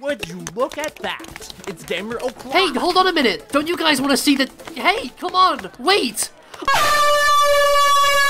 Would you look at that? It's Gamer o'clock. Hey, hold on a minute. Don't you guys want to see the... Hey, come on. Wait.